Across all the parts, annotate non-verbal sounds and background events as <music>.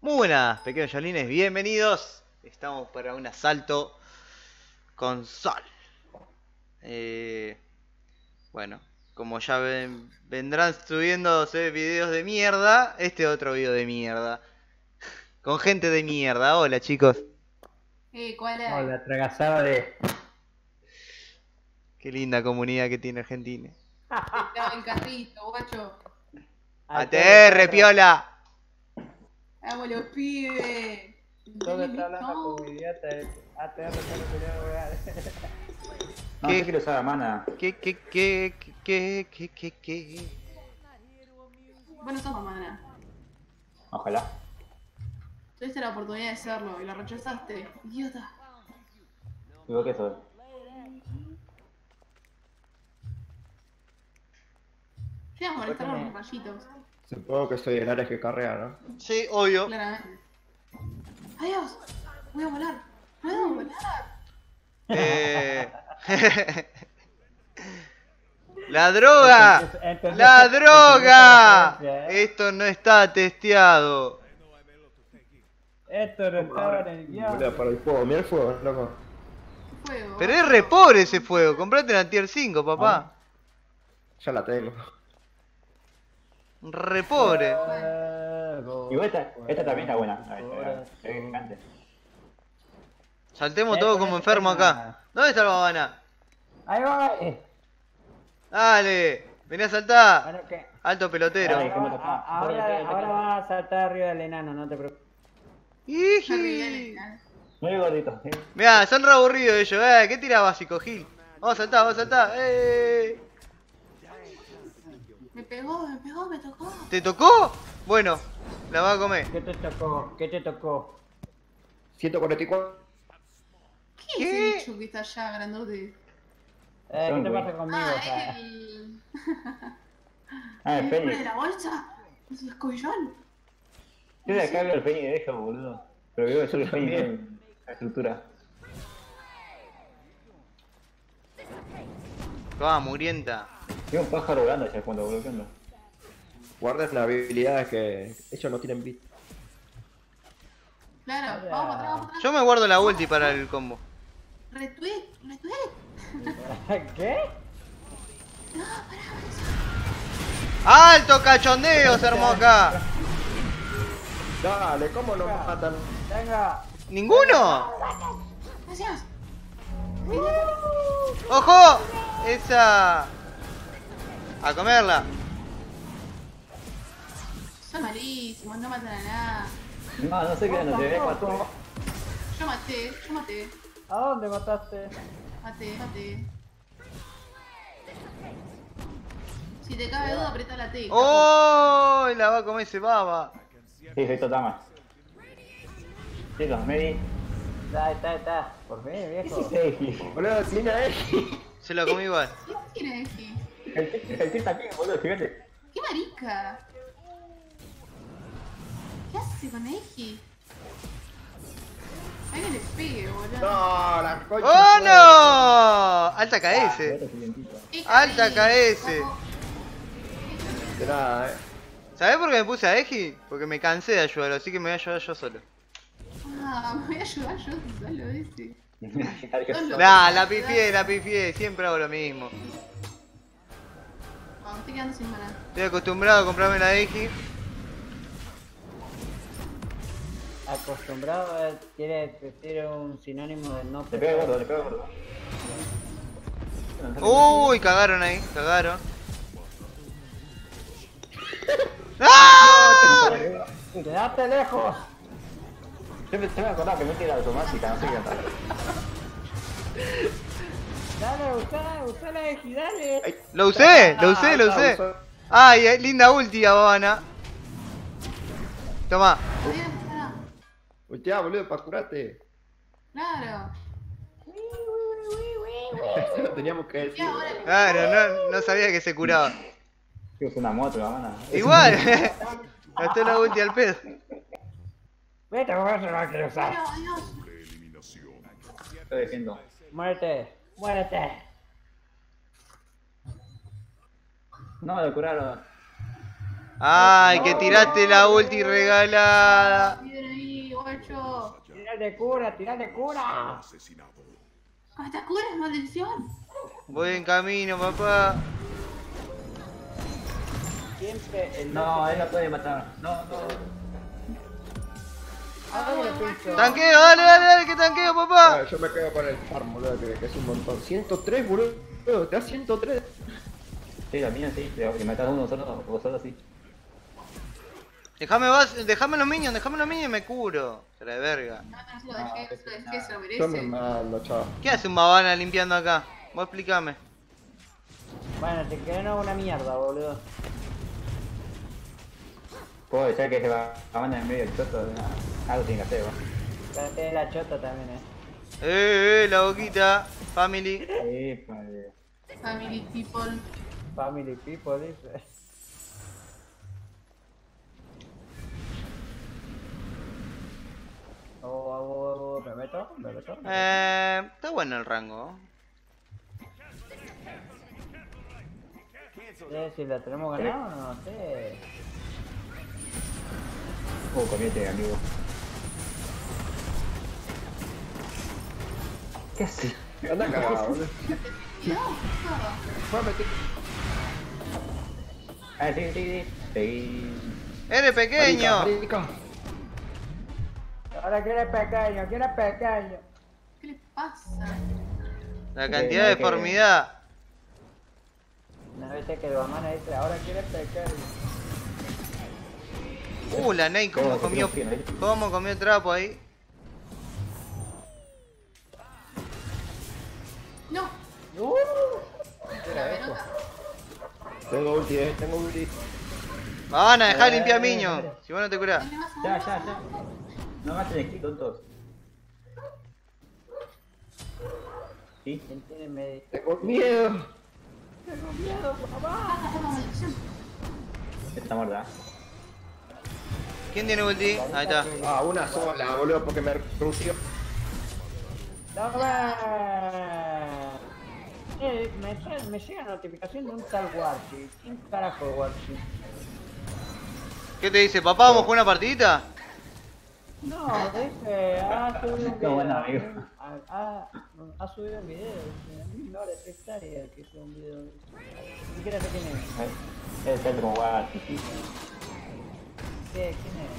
Muy buenas, pequeños Yolines, bienvenidos. Estamos para un asalto con Sol. Eh, bueno, como ya ven- vendrán subiéndose videos de mierda, este otro video de mierda. Con gente de mierda. Hola, chicos. Eh, ¿cuál es? Hola, tragazada de. Qué linda comunidad que tiene Argentina. Estaba en carrito, guacho. ATR, piola. Vamos los pibes. ¿Dónde está hablando No. como idiota? ATR. No, ¿Qué? quiero usar la mana. ¿Qué, qué, qué, qué, qué, qué, qué? Vos no sos mamana. Ojalá. Tuviste la oportunidad de serlo y lo rechazaste. Idiota. ¿Y vos qué sos? Fui a molestar ¿Por a los rayitos. Supongo que soy el Ares que carrea, ¿no? Sí, obvio. Claramente. ¡Adiós! Voy a volar. ¡Puedo volar! Eh... <laughs> ¡La droga! Entonces- entonces- ¡La droga! ¿eh? Esto no está testeado. Esto no estaba en el guion. Para el fuego, mira el fuego, loco. Fuego. Pero es re pobre ese fuego. Comprate la tier 5, papá. Ya la tengo. Re pobre. Fuego, Y vos esta, esta también está buena. Gigante. Saltemos todos como tema. acá. ¿Dónde está el babana? Ahí va. eh. Dale. Vení a saltar. Bueno, ¿qué? Alto pelotero. Dale. Ahora, ahora, va a saltar arriba del enano, no te preocupes. Iji. Muy gordito. Mirá, son re aburridos ellos. Eh, ¿qué tira básico, Gil? Vamos a saltar, vamos a saltar. Eh. Me pegó, me pegó, me tocó. ¿Te tocó? Bueno, la va a comer. ¿Qué te tocó? ¿Qué te tocó? 144. ¿Qué, ¿Qué? es ese bicho que está allá, grandote? Eh, ¿Qué Son te güey. pasa conmigo? Ah, o sea? es el. Ah, el ¿El hombre de la bolsa? ¿Es el escollón? Yo le cargo el Fénix de ellos, boludo. Pero veo que solo el Fénix en la estructura. Toma, murienta. Veo un pájaro volando ya cuando boludo. ¿Qué onda? Guarden habilidades que ellos no tienen bit. Claro, vamos para atrás, vamos para atrás. Yo me guardo la ulti para el combo. Retweet, retweet. <laughs> ¿Qué? No, pará, ¡Alto cachondeo se armó acá! Dale, ¿cómo nos matan? Venga. ¿Ninguno? gracias. ¡Ojo! Esa... A comerla. Son malísimos, no matan a nada. No, no sé qué no te ves. Yo maté, yo maté, ¿A dónde mataste? maté, maté. Si te cabe duda, aprieta la T. ¡Oh! La va a comer ese baba. Sí, soy Totama. Chicos, Mary. Está, está, está. Por fin, viejo. Boludo, tiene él. Se lo comí igual. ¿Quién es? El tío también, boludo, fíjate. ¡Qué marica! ¿Qué hace con Eji? Hay que le pegue, boludo. No, la concha. ¡Oh no! Alta KS. Siguientito. Qué Alta. KS. Nada, eh. ¿Sabés por qué me puse a Eji? Porque me cansé de ayudarlo, así que me voy a ayudar yo solo. Ah, me voy a ayudar yo solo. Solo. <laughs> Nah, la pifié, la pifié, siempre hago lo mismo. No, me estoy quedando sin maná. Estoy acostumbrado a comprarme la Eji. Acostumbrado eh, quiere decir un sinónimo de no Le pega gordo, le pega gordo. Uy, cagaron ahí, cagaron. <laughs> ¡Ah! ¡Quédate lejos! Yo me, yo me acordaba que mete la automática, no sé qué. <laughs> Dale, usá, usá la eji, dale. Ay, Lo usé, lo ah, usé, lo está, usé. Ay, eh, linda ulti, Habana. Toma. Ultea, boludo, para curarte. Claro. Eso <laughs> lo teníamos que decir. Claro, no, no sabía que se curaba. Uso una moto, la <laughs> mano. Igual. <laughs> Gasté la ulti al pedo. Vete, se va a querer usar. Estoy diciendo. Muérete, muérete. No, lo curaron. Ay, que tiraste la ulti regalada. ¡Tirale cura, tirale cura! ¡Ah, te curas, maldición! Voy en camino, papá. Siempre el No, él no puede matar. No, no. Ah, bueno. Tanqueo, dale, dale, dale, que tanqueo, Ah, papá. yo me quedo con el farm, boludo, que, es un montón. 103, boludo. Te da 103. Sí, la mía sí, pero que matas a uno solo o solo sí. Déjame, vas- déjame los minions, déjame los minions y me curo. Será de verga. No, no se lo dejé, se lo dejé, se lo Yo me merece. mando, chao. ¿Qué hace un babana limpiando acá? Vos explícame. Bueno, te quedó una mierda, boludo. Puedo ser que se va a mandar en medio del choto. ah, Algo tiene que hacer, ¿va? Traté la chota también, eh. Eh, eh, la boquita. Family. Sí, padre. Family people. Family people, dice. Oh, oh, oh, ¿Me meto? ¿Me meto? Eh, está bueno el rango. sé si la tenemos ganado o no, no sé. Uh, comiete, amigo. ¿Qué haces? <laughs> Anda cagado, boludo. No, no. Fue a meter. Ah, sí, sí, sí. Seguí. Eres pequeño. Marica, Ahora quiere pequeño, quiere pequeño. ¿Qué le pasa? La cantidad de que- deformidad. Una vez que el hermana dice, ahora quiere pequeño. Uh, la Ney, cómo ¿Cómo comió. Cómo comió trapo ahí. No. ¡Uh! Pelota. Tengo ulti, eh, tengo ulti. Babana, dejá de Eh, limpiar miño. eh. Si vos no te curás. Ya, ya, ya. más. No maten aquí, tontos. ¿Sí? Tengo miedo. Tengo miedo, papá. Está muerta. ¿Quién tiene ulti? Ahí está. Ah, una sola, boludo, porque me rusió. ¡Toma! Eh, me, me llega notificación de un tal Warchi. ¿Quién carajo es Warchi? ¿Qué te dice? ¿Papá, vamos a jugar una partidita? No, dice, ha subido un video. amigo. Ha, ha- ha subido un video, dice, a mí me ahora tres hectáreas que hizo un video. Ni siquiera sé quién es. Es el como guay. ¿Qué? ¿Quién es?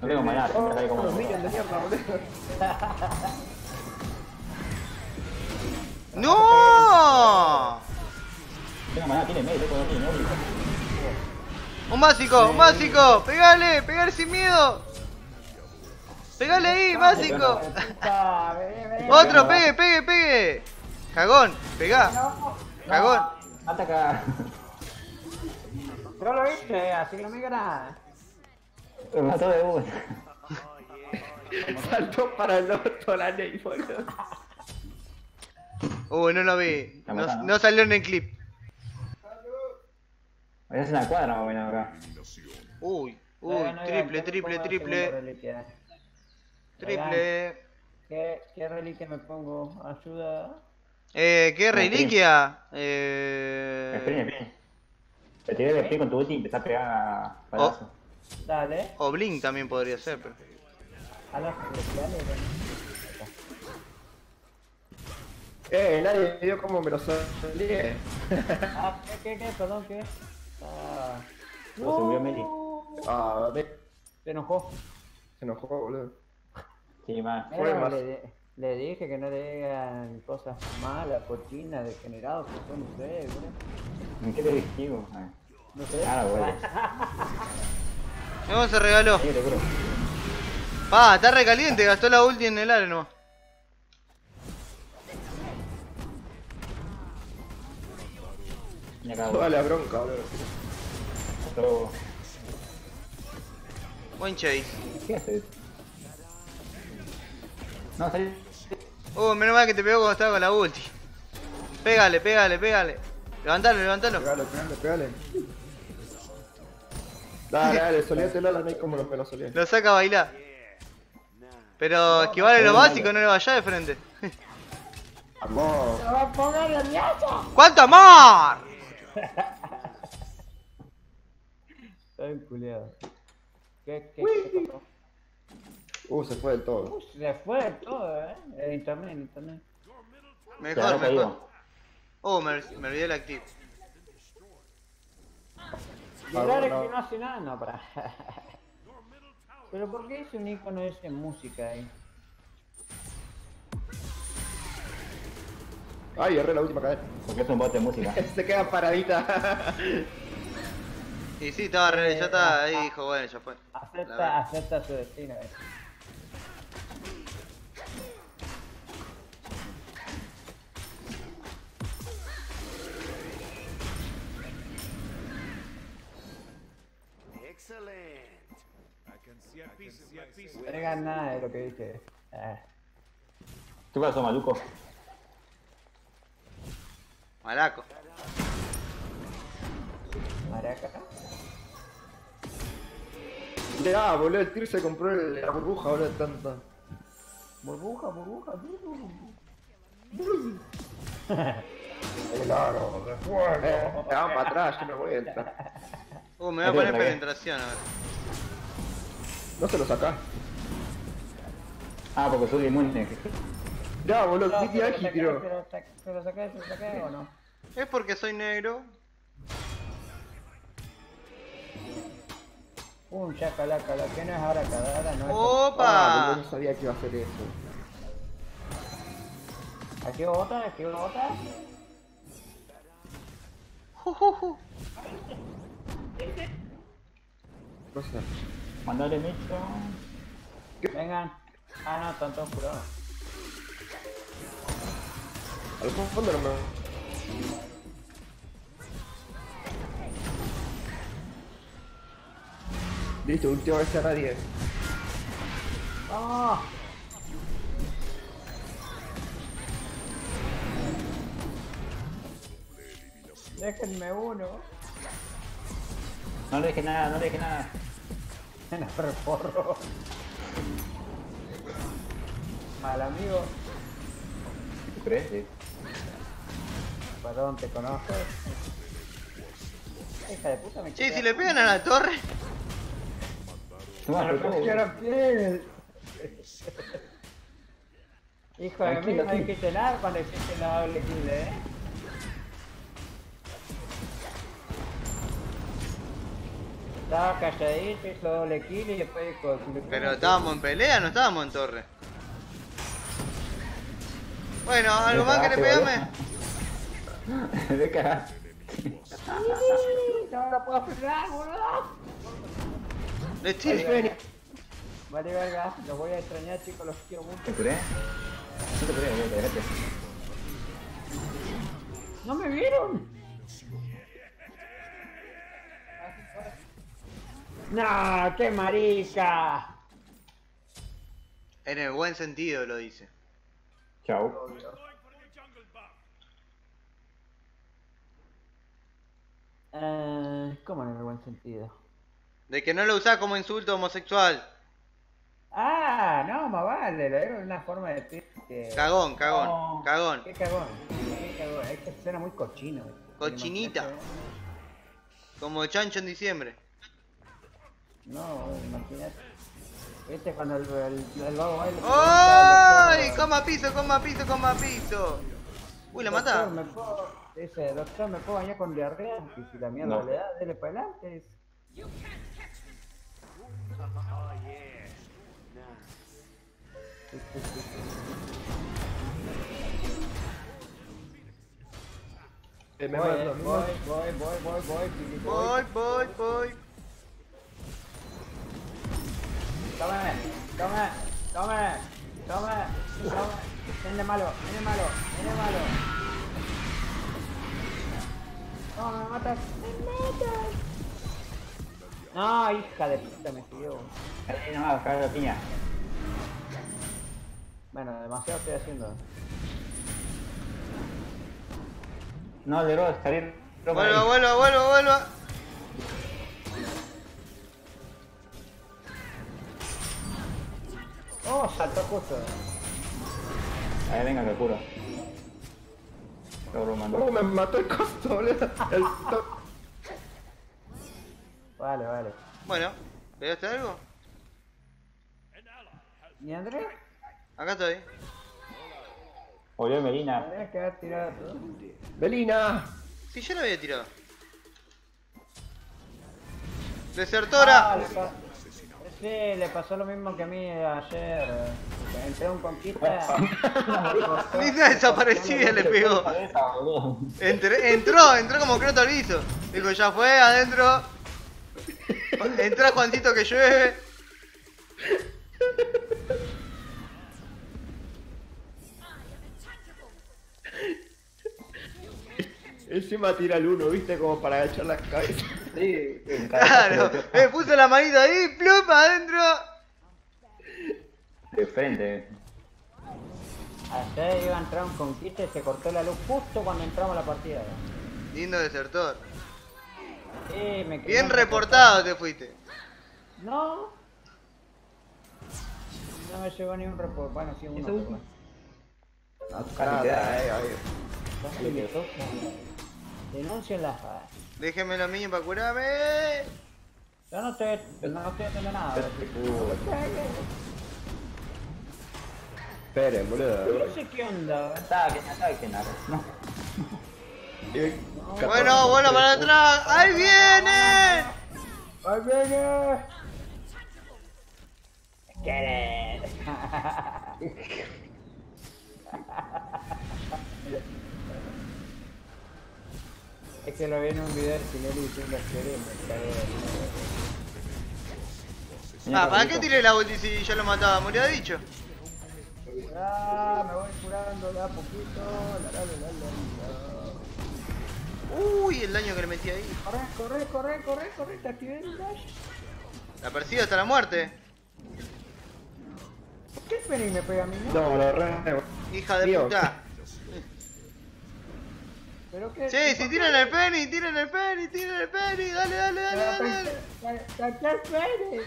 No tengo maná, Oh, me sale como. de mierda, boludo. ¡No! Tengo maná, tiene medio, loco, no tiene medio. Un básico, un básico. Pegale, pegale sin miedo. Pegale ahí, básico. Otro, pegue, pegue, pegue. Cagón, pegá. No, Cagón. Ataca. Yo lo hice, así que no me diga nada. Me mató de uno. Saltó para el otro la ley, boludo. Uy, no lo vi. No, no salió en el clip. Voy a hacer una cuadra más o menos acá. Uy, uy, triple, triple, ¿qué me pongo de triple. Triple. ¿Qué, ¿Qué reliquia me pongo? ¿Ayuda? Eh, ¿qué No, reliquia? Eh. sprint. Te tiré de sprint con tu ulti y empezás a pegar a palazo. Dale. O Blink también podría ser, pero. Eh, nadie vio cómo me lo salí. Ah, ¿qué, qué, qué? Perdón, ¿qué? Ah. Lo subió Meli. Ah, me... Se enojó. se enojó, boludo. Sí, más. Fue más. Le, di- le dije que no le digan cosas malas, cochinas, degenerados, que son ustedes. ¿En qué te dijimos? Ah, No sé. Ahora vuelve. No, se regaló. Sí, está recaliente, gastó la ulti en el área nomás. Me acabo. Toda la bronca, boludo. Buen chase. ¿Qué haces? No, salí. Uh, menos mal que te pegó cuando estaba con la ulti. Pégale, pégale, pégale. Levantalo, levantalo. Pegale, pegale, pegale. Dale, dale, soléatelo a la Ney como lo- me lo solé. Lo saca a bailar. Pero esquivale lo básico, no le vaya de frente. Vamos. ¡Se va a poner nervioso! ¡Cuánto amor! Está bien culiado. ¿Qué, qué, qué? Uh, se fue del todo. Uy, se fue todo, eh. El internet, el internet. Mejor, mejor. caído. Oh, me, me olvidé el activo. Mirar es no. que no hace nada, no, para. <laughs> Pero ¿por qué es un icono ese en música ahí? Ay, erré la última cadena. Porque es un bot de música. <laughs> se queda paradita. Y sí, estaba re, ya está ahí, dijo, bueno, ya fue. Acepta, acepta su destino. eh. No agregas nada de lo que dije. Ah, ¿Qué pasó, maluco? Malaco. maraca. Ya, boludo, el tir se compró el- la burbuja ahora de tanta. Burbuja, burbuja, burbuja. <laughs> Eh, te van para atrás, yo me vuelta. Uh, me voy a poner penetración, a ver. No se lo sacás. Ah, porque soy inmune. Ya, boludo, No, Aki saca- tiró. pero saca- pero saca eso, saca o no? ¿Es porque soy negro? Un chacalaca, lo que no es ahora cadara, no es. Ah, ¡Opa! boludo, no sabía que iba a hacer eso. ¿Aquí hubo otra? ¿Aquí hubo otra? Jujuju. Cosa. Mandale Micho. Vengan. Ah, no, están todos curados. Al fondo no me. Listo, última vez a nadie. ¡Vamos! Déjenme uno. No le deje nada, no le deje nada. <laughs> Porro. Mal amigo. ¿Tú crees? Perdón, te conozco. Hija de puta, me Che, si le pegan a la torre. Que piel. <laughs> Hijo de mí, no sí. dijiste nada cuando hiciste la doble kill, eh. Estaba calladito, hizo doble kill y después dijo... Pero estábamos en pelea, no estábamos en torre. Bueno, ¿algo más que le cagaste, pegame? <laughs> De cagar. <laughs> No lo puedo frenar, boludo. Le estoy... Vale, verga, los voy a extrañar, chicos, los quiero mucho. ¿Te curé? No te curé, boludo, déjate. ¡No me vieron! ¡No, qué marica! En el buen sentido lo dice. Chau. Eh, ¿Cómo en el buen sentido? De que no lo usás como insulto homosexual. Ah, no, más vale, era una forma de decir que... Cagón, cagón, No, cagón. ¿Qué cagón? ¿Qué cagón? Es que suena muy cochino. Cochinita. Como chancho en diciembre. No, imagínate. Este cuando el, el, el vago baila... ¡Ay! Coma piso, coma piso, coma piso. Uy, la Doctor, mata. ¿me puedo, dice, doctor, ¿me puedo bañar con diarrea? Y si la mierda No. le da, dele para adelante. Eh, Voy, voy, voy, voy, voy, voy, voy. Voy, voy, voy. Tome, tome, tome, tome, tome. Viene malo, viene malo, viene malo. No, me matas, me matas. No, hija de puta, me siguió. Ahí nomás, cagar la piña. Bueno, demasiado estoy haciendo. No, de Ross, salir. Vuelva, vuelva, vuelva, vuelva. Saltó justo. A ver, venga, que curo. Lo mandó. Oh, me mató el costo, boludo. El to- Vale, vale. Bueno, ¿pegaste algo? ¿Y Andrés? Acá estoy. Volvió Melina. Andrés que va a tirar. Belina. Sí, yo lo había tirado. Ah, Desertora. pa- Sí, le pasó lo mismo que a mí ayer. Entré a un conquista. Linda desaparecida le pegó. Entré- entró, entró como croto al guiso. Dijo, ya fue, adentro. Entra Juancito que llueve. Encima tira el uno, viste, como para agachar la cabeza. Claro, me puso la manita ahí, plum, adentro. De frente. Ayer iba a entrar un conquista y se cortó la luz justo cuando entramos a la partida. Lindo desertor. Sí, me quedé Bien reportado te fuiste. No. No me llegó ni un reporte. Bueno, sí, uno. ¿Eso pero eh, ahí. Casi toca. Denuncien las fadas. Déjeme los niños para curarme. Yo no estoy, no estoy haciendo nada. Esperen, boludo. No sé qué onda. Ataque, ataque, nada. No. Eh, <laughs> Bueno, bueno para atrás. ¡Ahí viene! ¡Ahí viene! ¿Qué <laughs> Es que lo vi en un video de Tinelli diciendo que me cagué de risa. Ah, ¿para qué tiré la ulti si ya lo mataba? Murió dicho. Ah, me voy curando de a poquito. La, la, la, la, la, Uy, el daño que le metí ahí. Corre, corre, corre, corre, corre, te activé el dash. La persigo hasta la muerte. ¿Por qué el Penny me pega a mí? No? No, lo re. Hija de Mío. puta. ¿Pero qué? Sí, si tiran el penny, tiran el penny, tiran el penny. Dale, dale, dale, dale. dale. ¡Saca el Penny!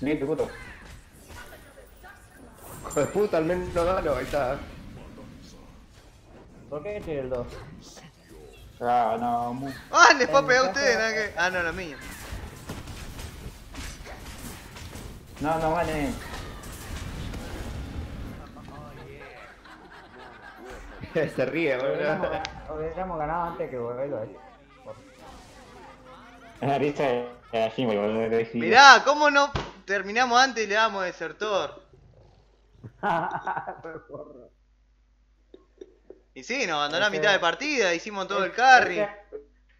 Ni tu puto. Hijo de puta, al menos no dalo, ahí está. ¿Por qué tiene el 2? Ah, no, mu- Ah, les fue a pegar a ustedes, nada que. Ah, no, los míos. No, no vale. <laughs> Se ríe, Hubiéramos, boludo. hubiéramos ganado antes que Jimmy, boludo. de decir- Mirá, ¿cómo no terminamos antes y le damos desertor? <laughs> Y sí, nos abandonó a mitad de partida, hicimos todo el carry.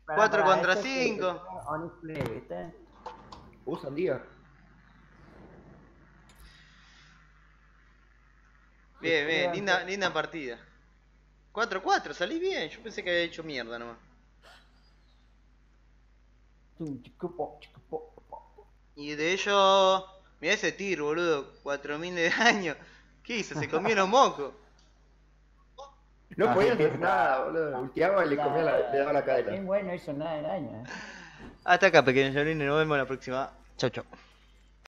Cuatro contra cinco. Onyx Play, ¿viste? Usan día. Bien, bien, linda, linda partida. 4-4, salí bien, yo pensé que había hecho mierda nomás. Y de ello, mirá ese tir, boludo, 4000 de daño. ¿Qué hizo? Se comió los mocos. No Ah, podía hacer nada, boludo. Ultiaba y le comía la, le daba la cadena. Bien bueno, no hizo nada de daño. ¿eh? Hasta acá, pequeños llorines, nos vemos la próxima. Chau, chau.